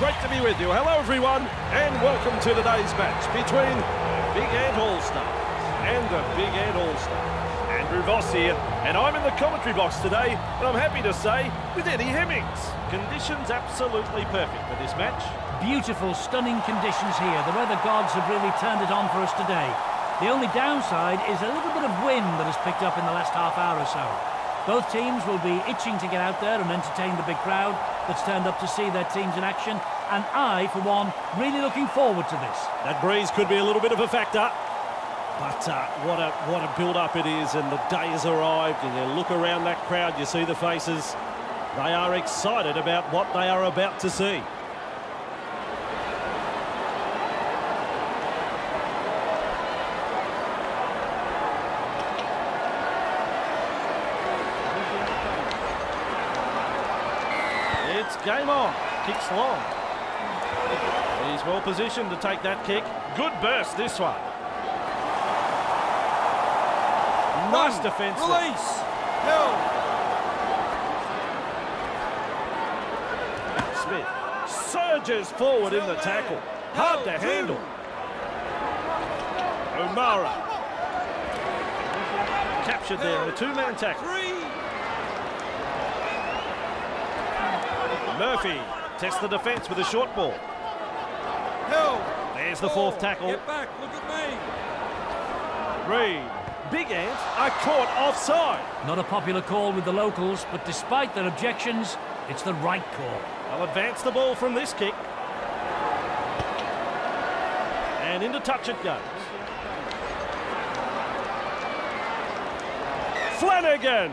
great to be with you. Hello, everyone, and welcome to today's match between Big Ant All-Stars and the Big Ant All-Stars. Andrew Voss here, and I'm in the commentary box today, and I'm happy to say, with Eddie Hemmings. Conditions absolutely perfect for this match. Beautiful, stunning conditions here. The weather gods have really turned it on for us today. The only downside is a little bit of wind that has picked up in the last half hour or so. Both teams will be itching to get out there and entertain the big crowd that's turned up to see their teams in action. And I, for one, really looking forward to this. That breeze could be a little bit of a factor. But uh, what a what a build-up it is, and the day has arrived, and you look around that crowd, you see the faces. They are excited about what they are about to see. It's game on. Kicks long. He's well positioned to take that kick. Good burst, this one. Nice defence. Release. Held. Smith surges forward in the tackle. Hard to handle. O'Mara. Captured there in a two-man tackle. Three. Murphy tests the defence with a short ball. Held. There's the fourth tackle. Get back. Look at me. Reed. Big Ant are caught offside. Not a popular call with the locals, but despite their objections, it's the right call. They'll advance the ball from this kick. And into touch it goes. Flanagan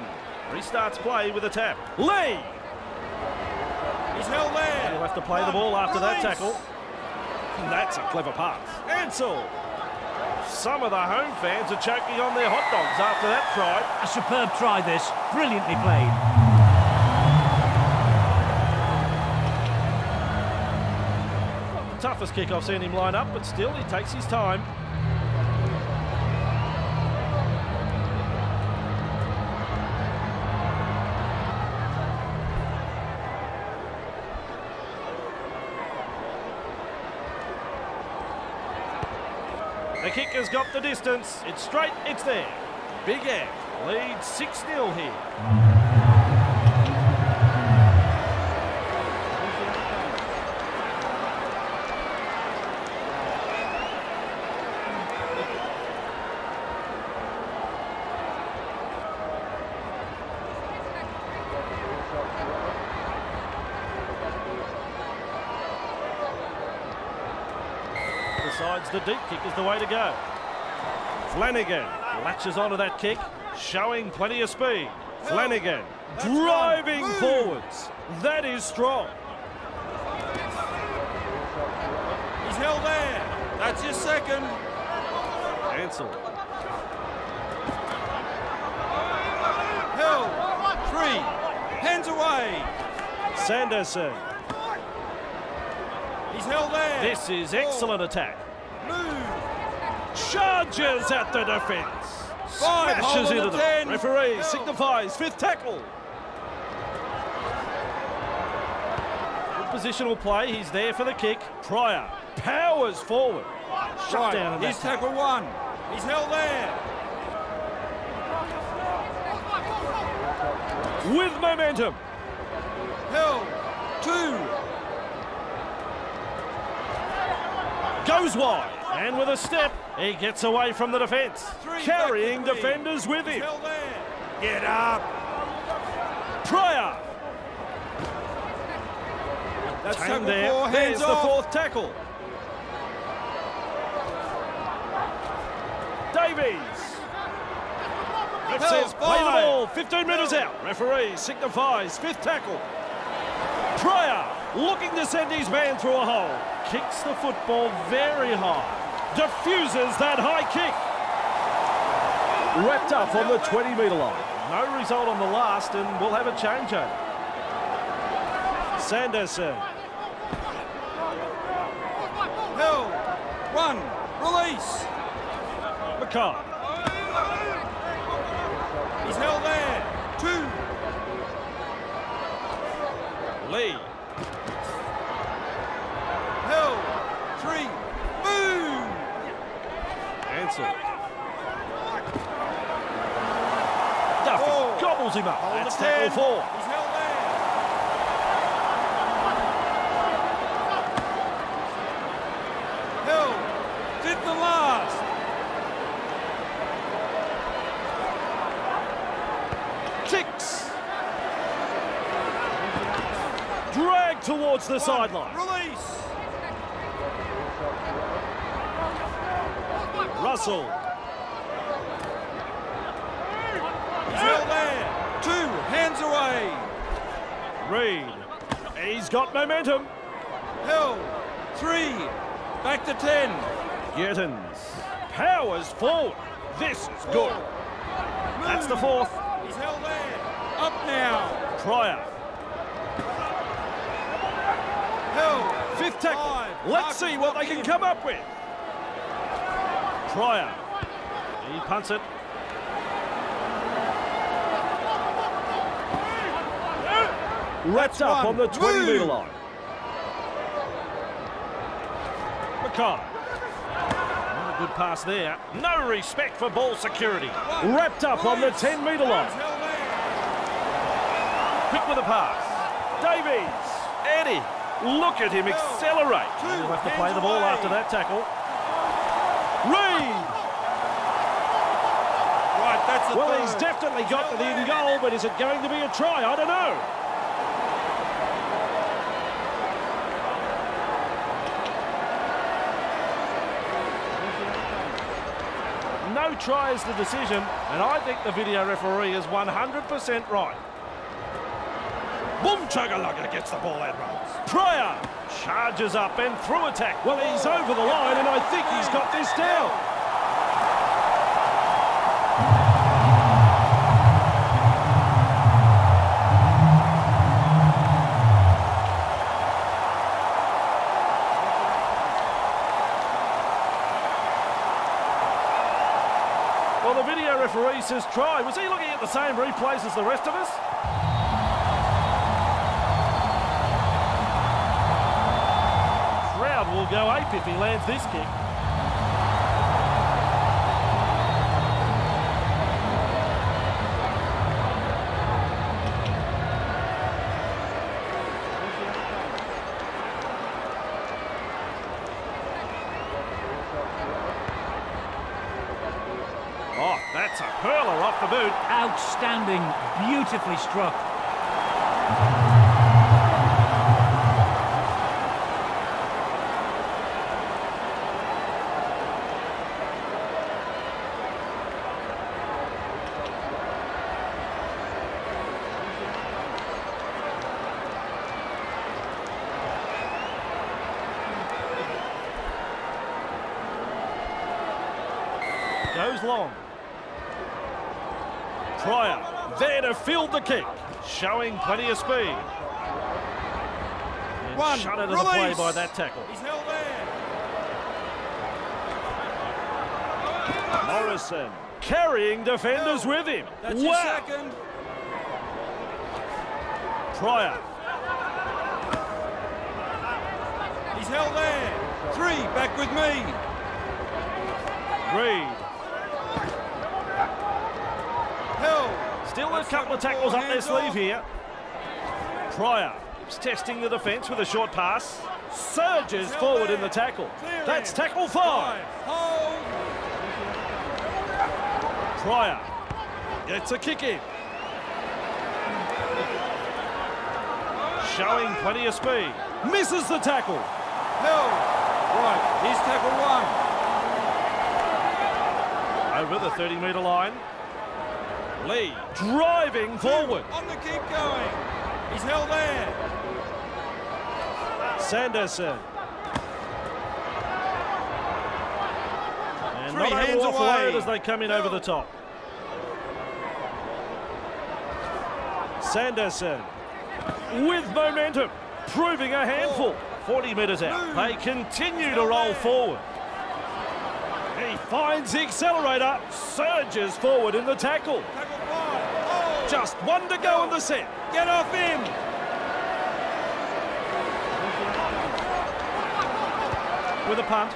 restarts play with a tap. Lee. He's held there. He'll have to play the ball after that tackle. That's a clever pass. Ansel. Some of the home fans are choking on their hot dogs after that try. A superb try this, brilliantly played. The toughest kick I've seen him line up, but still he takes his time. The kicker's got the distance. It's straight, it's there. Big Ant leads 6-0 here. The deep kick is the way to go. Flanagan latches onto that kick, showing plenty of speed. Flanagan driving forwards. That is strong. He's held there. That's your second. Ansel. Held. Three. Hands away. Sanderson. He's held there. This is excellent attack. Charges at the defence. Five, Smashes into the 10. Referee signifies fifth tackle. Good positional play. He's there for the kick. Pryor powers forward. Shut Right. down He's tackle one. He's held there. with momentum. Held. Two. Goes wide. And with a step, he gets away from the defence. Carrying back to three. defenders with him. Get up. Pryor. That's Tang there. four. There's Hands the off. fourth tackle. Davies. Ref says play the ball. 15 metres out. Referee signifies fifth tackle. Pryor looking to send his man through a hole. Kicks the football very high. Diffuses that high kick. Wrapped up on the 20 metre line. No result on the last, and we'll have a changeover. Eh? Sanderson. Held. One. Release. Mackay. He's held there. Two. Lee. Russell. Duffy Oh. gobbles him up. Hold That's the tackle 10. four. He's held there. Held. Fifth and last. Kicks. Drag towards the sideline. Release. Russell. He's held there. Two. Hands away. Reed. He's got momentum. Held. Three. Back to ten. Gittins. Powers forward. This is good. That's the fourth. He's held there. Up now. Pryor. Held. Fifth tackle. Let's see what they can come up with. Pryor. He punts it. Wrapped up one. on the 20 metre line. Mackay. Not a good pass there. No respect for ball security. Wrapped up on the 10 metre line. He's held there. Quick with a pass. Davies. Eddie. Look at him accelerate. Two. He'll have to play the ball after that tackle. Reed. Right, that's the Well, he's definitely got to the goal, but is it going to be a try? I don't know. No try is the decision, and I think the video referee is 100% right. Boom Chuggalugga gets the ball and runs. Pryor charges up and through attack. Well, he's over the line, and I think he's got this down. Says try. Was he looking at the same replays as the rest of us? Crowd will go ape if he lands this kick. Outstanding. Beautifully struck. Long. Pryor there to field the kick, showing plenty of speed. And One, shut out of the play by that tackle. He's held there. Morrison carrying defenders with him. That's your wow. second. Pryor He's held there. Three. Back with me. Reed Held. Still a couple of tackles up their sleeve here. Pryor is testing the defence with a short pass. Surges forward in the tackle. That's tackle five. Pryor gets a kick in. Showing plenty of speed. Misses the tackle. Held. Right. Here's tackle one. Over the 30 metre line. Lee driving forward. On the keep going. He's held there. Sanderson. And Three not hands away. as they come in over the top. Sanderson with momentum, proving a handful. 40 metres out. They continue to roll forward. He finds the accelerator, surges forward in the tackle. Tackle five. Hold. Just one to go in the set. Get off him. with a punt.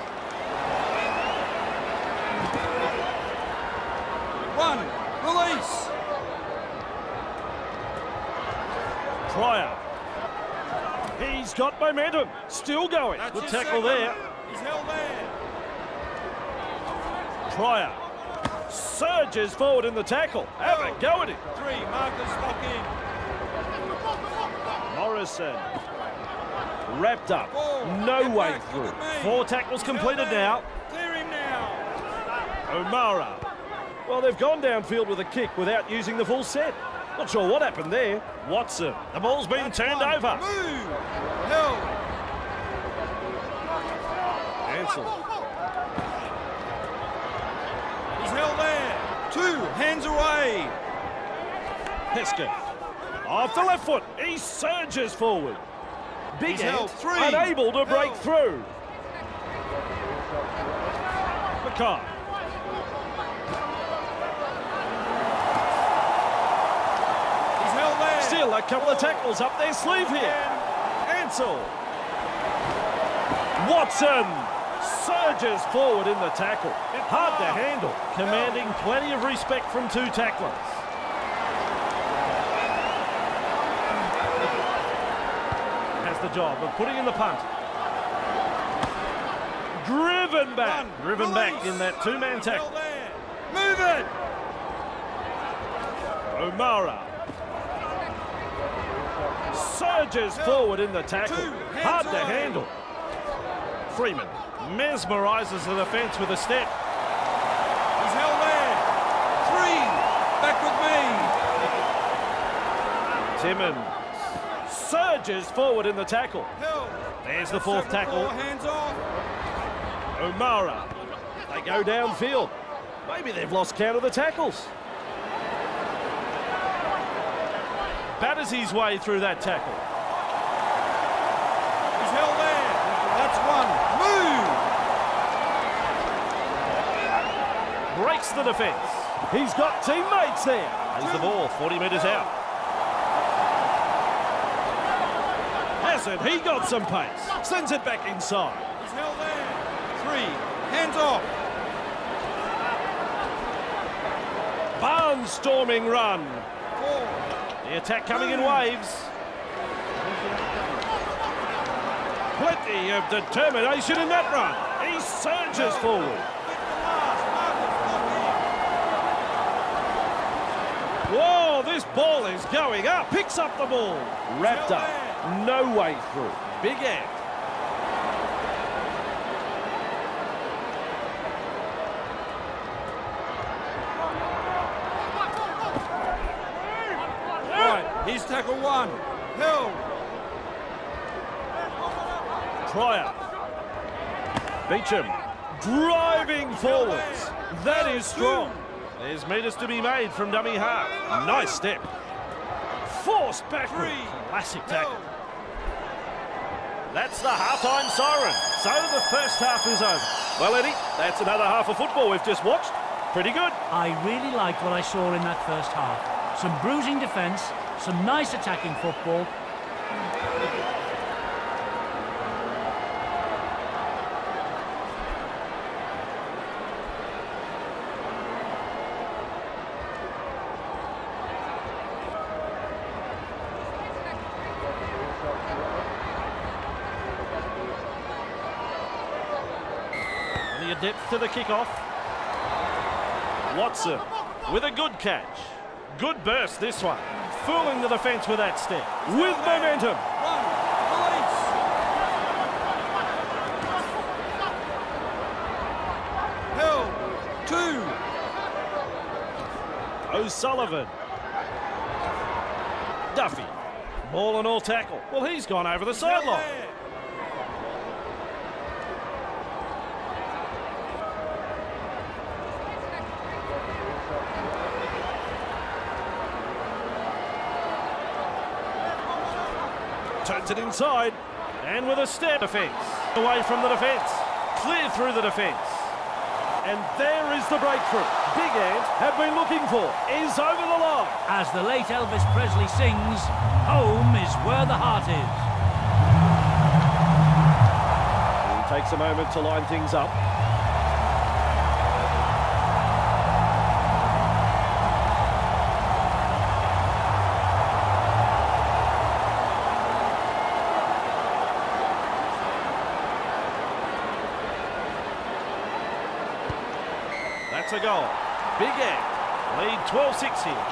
One. Release. Pryor. He's got momentum. Still going. That's Good tackle second. there. He's held there. Pryor. Surges forward in the tackle. Have a oh. go at him. Three. Markers lock in. Morrison. Wrapped up. Four. No way back, through. look at me. Four tackles completed now. Clear him now. O'Mara. Well, they've gone downfield with a kick without using the full set. Not sure what happened there. Watson. The ball's been That's turned one. over. Move. Ansel. He's held there. Two. Hands away. Hesketh. Off the left foot. He surges forward. Big He's Ant. Three. unable to break Held. through. Mackay. He's held there. Still a couple of tackles up their sleeve here. Ansel. Watson surges forward in the tackle. Hard to handle, commanding plenty of respect from two tacklers. Has the job of putting in the punt. Driven back. Driven back in that two-man tackle. Move it. O'Mara. Surges forward in the tackle. Hard to handle. Freeman mesmerises the defence with a step. He's held there. Three. Back with me. Timmons surges forward in the tackle. There's the fourth tackle. Hands off. O'Mara. They go downfield. Maybe they've lost count of the tackles. Batters his way through that tackle. He's held there. That's one. Move. Breaks the defence. He's got teammates there. Has the ball 40 metres out. Hasn't he got some pace? Sends it back inside. He's held there. Three. Hands off. Barnstorming run. Four. The attack coming in waves. Plenty of determination in that run. He surges forward. Get the last. Marcus Whoa, this ball is going up. Picks up the ball. Wrapped up. No way through. Big Ant. Right. He's tackle one. Hill. Pryor. Beecham driving forwards. That is strong. There's metres to be made from dummy half. Nice step. Forced backward. Three. Classic tackle. Held. That's the half-time siren. So the first half is over. Well, Eddie, that's another half of football we've just watched. Pretty good. I really liked what I saw in that first half. Some bruising defence, some nice attacking football. Adept to the kickoff. Watson with a good catch. Good burst this one. Fooling the defence with that step. With momentum. Held. Two. O'Sullivan. Duffy. Ball and all tackle. Well, he's gone over the sideline. It inside. And with a step defence. Away from the defence. Clear through the defence. And there is the breakthrough. Big Ant have been looking for. Is over the line. As the late Elvis Presley sings, home is where the heart is. He takes a moment to line things up. That's a goal. Big Ant lead 12-6 here.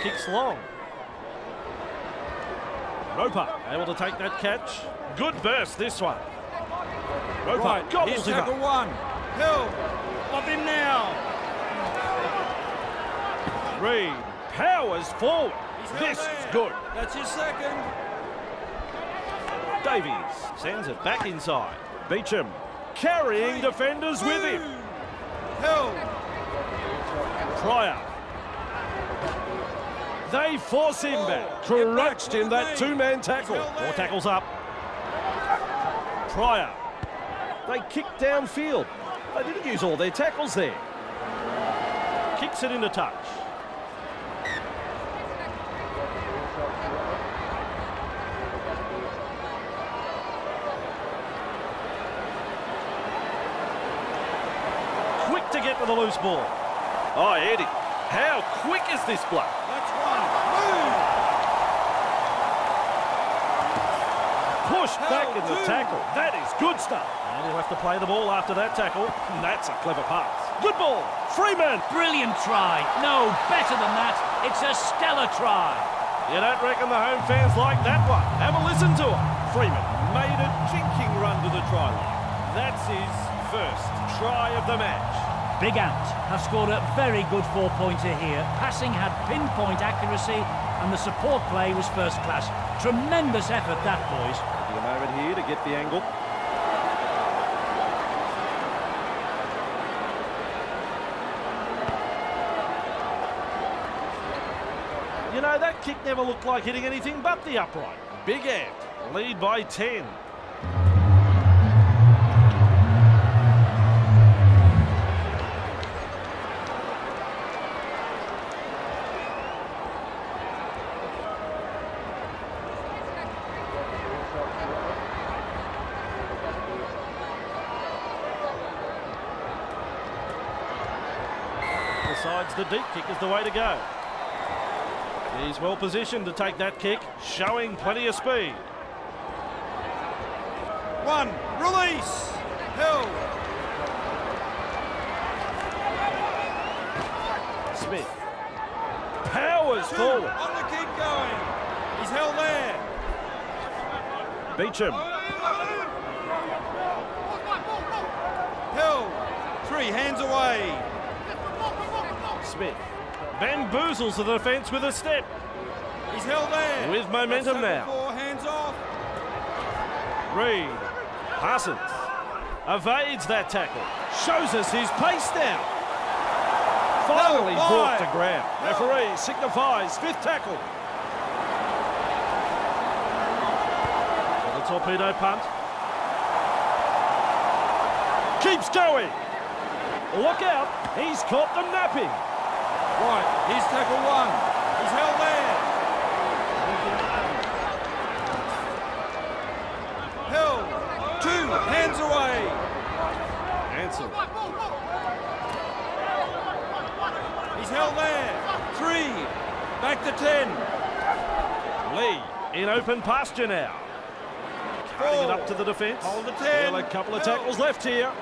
Kicks long. Roper able to take that catch. Good burst this one. Roper Right, gobbles tackle up. one. Hill, love him now. Reed powers forward. He's This there. is good. That's his second. Davies sends it back inside. Beecham carrying defenders with him. Hill, Pryor. They force him back. Crouched in that two-man tackle. Four tackles up. Pryor. They kick downfield. They didn't use all their tackles there. Kicks it into touch. Quick to get to the loose ball. Oh, Eddie, how quick is this bloke? that's one. Move. Pushed back in the tackle. That is good stuff. And he'll have to play the ball after that tackle. And that's a clever pass. Good ball. Freeman. Brilliant try. No, better than that. It's a stellar try. You don't reckon the home fans like that one? Have a listen to it. Freeman made a jinking run to the try line. That's his first try of the match. Big Ant have scored a very good four-pointer here. Passing had pinpoint accuracy and the support play was first class. Tremendous effort that, boys. A moment here to get the angle. You know, that kick never looked like hitting anything but the upright. Big Ant, lead by 10. Decides the deep kick is the way to go. He's well positioned to take that kick, showing plenty of speed. One, release. Hill, Smith powers two, forward. on the keep going. He's held there. Beecham Hill, three, hands away. Bamboozles the defence with a step. He's held there. With momentum now. Four, hands off. Reed passes, evades that tackle, shows us his pace now. Finally No, brought to ground. No. Referee signifies fifth tackle. The torpedo punt. Keeps going. Look out, he's caught them napping. Right, here's tackle one. He's held there. Hill, two, hands away. Ansel He's held there. Three, back to ten. Lee in open pasture now. Cutting it up to the defence. Hold the 10. Still a couple of Hill. tackles left here.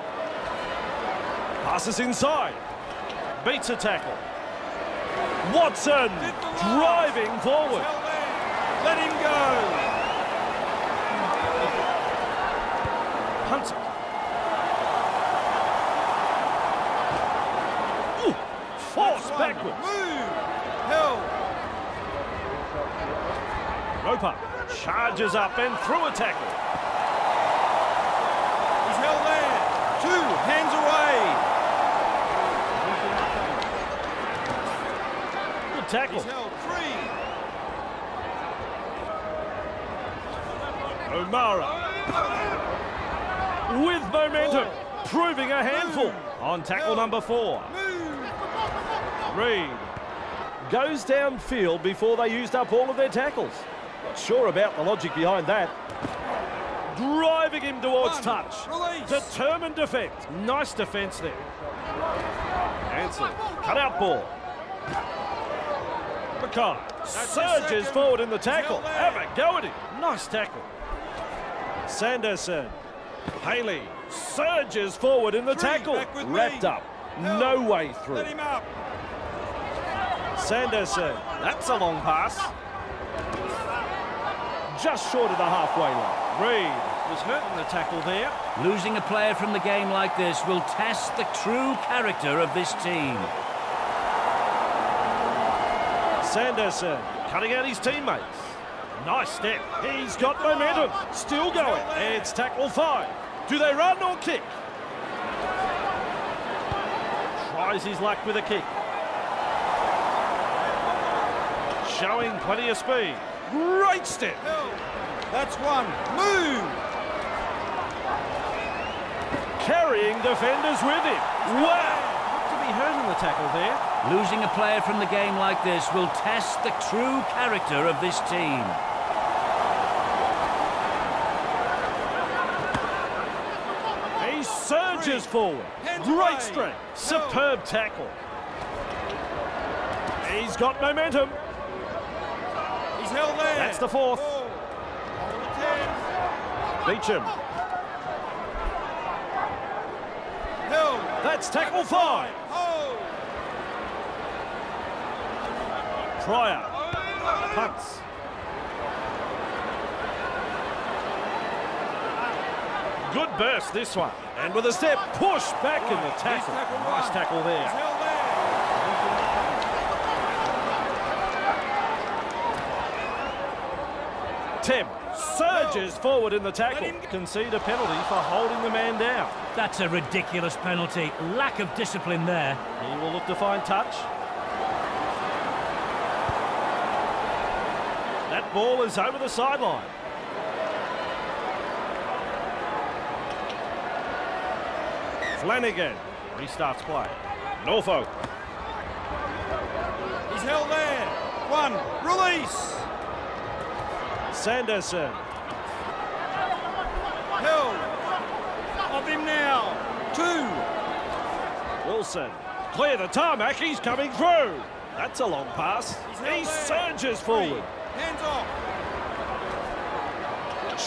Passes inside. Beats a tackle. Watson Did the last. driving forward. Let him go. Hunter. Ooh, forced backwards. Move. Hill, Roper charges up and through a tackle. he's held there. Two, hands away. Good tackle. He's held three. O'Mara with momentum, proving a handful on tackle number four. Reed goes downfield before they used up all of their tackles. Not sure about the logic behind that. Driving him towards One, touch. release. Determined defence. Nice defence there. Answer. cut out ball. Mackay surges forward in the tackle. held. Have a go at him. Nice tackle. Sanderson. Haley surges forward in the Three, tackle. back with me. Wrapped up. Held. No way through. Let him up. Sanderson. That's a long pass. Just short of the halfway line. Reed was hurt in the tackle there. Losing a player from the game like this will test the true character of this team. Sanderson cutting out his teammates. Nice step. He's got momentum. Still going. It's tackle five. Do they run or kick? Tries his luck with a kick. Showing plenty of speed. Great step. That's one. Move. Carrying defenders with him. Wow. Not to be hurt in the tackle there. Losing a player from the game like this will test the true character of this team. He surges forward. Hands Great strength. Superb tackle. He's got momentum. He's held there. That's the fourth. Four. On. Beecham. Held. That's tackle five. Hold. Pryor. Punts. Good burst this one. And with a step, push back in the tackle. Nice tackle there. Tim surges forward in the tackle. Concede a penalty for holding the man down. That's a ridiculous penalty. Lack of discipline there. He will look to find touch. That ball is over the sideline. Flanagan restarts play. Norfolk. He's held there. One. Release. Sanderson. Held. Of him now. Two. Wilson. Clear the tarmac. He's coming through. That's a long pass. He's He there. surges Three. forward. Hands off.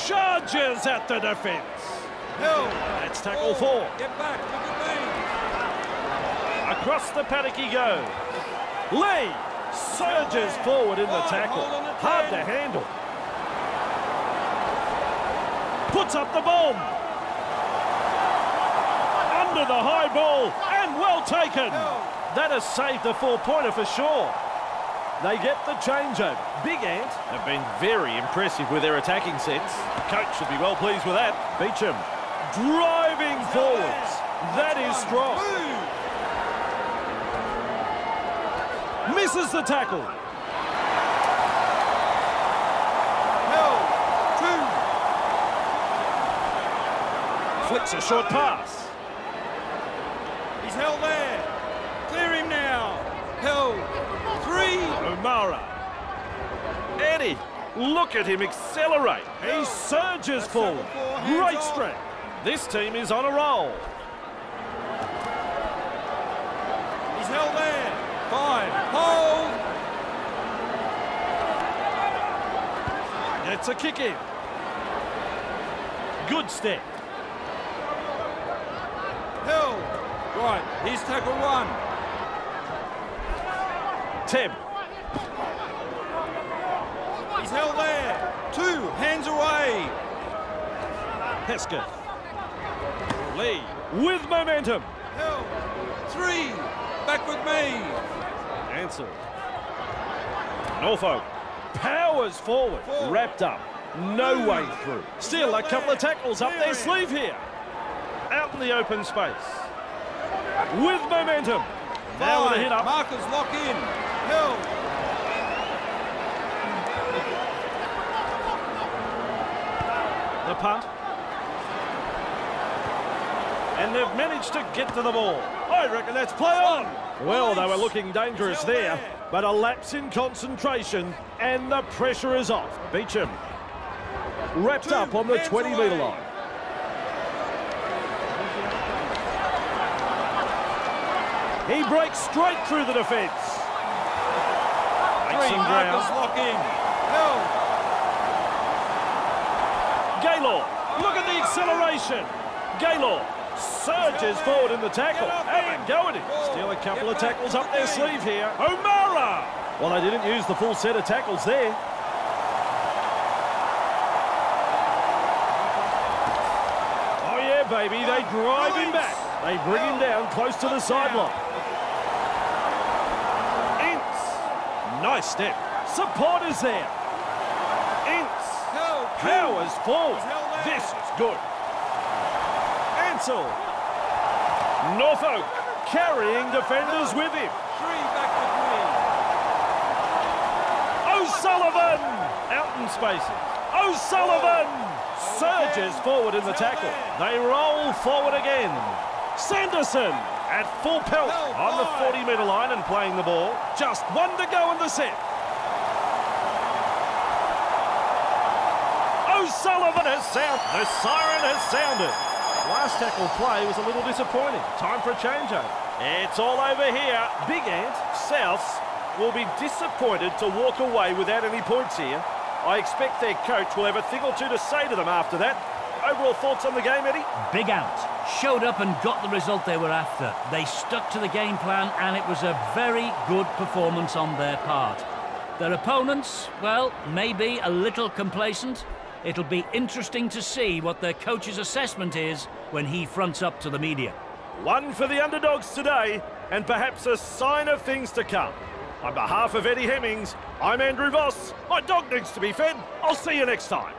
Charges at the defence. Held. That's tackle four. Get back. Look at Across the paddock he goes. Lee surges forward in the tackle. hold on the Hard to handle. Puts up the bomb. Under the high ball and well taken. That has saved the four-pointer for sure. They get the changeover. Big Ant have been very impressive with their attacking sets. Coach should be well pleased with that. Beecham driving forwards. That is strong. Misses the tackle. Flicks a short pass. He's held there. Clear him now. Held. O'Mara. Eddie, look at him accelerate. He surges forward. Great strength. This team is on a roll. He's held there. Five. Hold. Gets a kick in. Good step. Held. Right. Here's tackle one. Tem. Held there. Two. Hands away. Hesketh. Lee with momentum. Held. Three. Back with me. Ansel. Norfolk. Powers forward. Forward. Wrapped up. No Move. way through. Still a couple of tackles up their sleeve here. Out in the open space. With momentum. Now with a hit up. Markers lock in. Held. The punt. And they've managed to get to the ball. I reckon that's play on. Well, they were looking dangerous there. but a lapse in concentration and the pressure is off. Beecham wrapped Two up on the 20 metre line. He breaks straight through the defence. Three markers lock in. Held. Gaylor, look at the acceleration. Gaylor surges forward in the tackle. Have a go at him. Still a couple of tackles up their sleeve here. O'Mara! Well, they didn't use the full set of tackles there. Oh, yeah, baby. They drive him back. They bring him down close to the sideline. Ince. Nice step. Support is there. He's held there. This is good. Ansel. Norfolk carrying defenders with him. O'Sullivan out in spaces. O'Sullivan surges forward in the tackle. They roll forward again. Sanderson at full pelt on the 40 metre line and playing the ball. Just one to go in the set. O'Sullivan has sound. The siren has sounded. Last tackle play was a little disappointing. Time for a changeover. It's all over here. Big Ant, Souths, will be disappointed to walk away without any points here. I expect their coach will have a thing or two to say to them after that. Overall thoughts on the game, Eddie? Big Ant. Showed up and got the result they were after. They stuck to the game plan and it was a very good performance on their part. Their opponents, well, maybe a little complacent. It'll be interesting to see what their coach's assessment is when he fronts up to the media. One for the underdogs today, and perhaps a sign of things to come. On behalf of Eddie Hemmings, I'm Andrew Voss. My dog needs to be fed. I'll see you next time.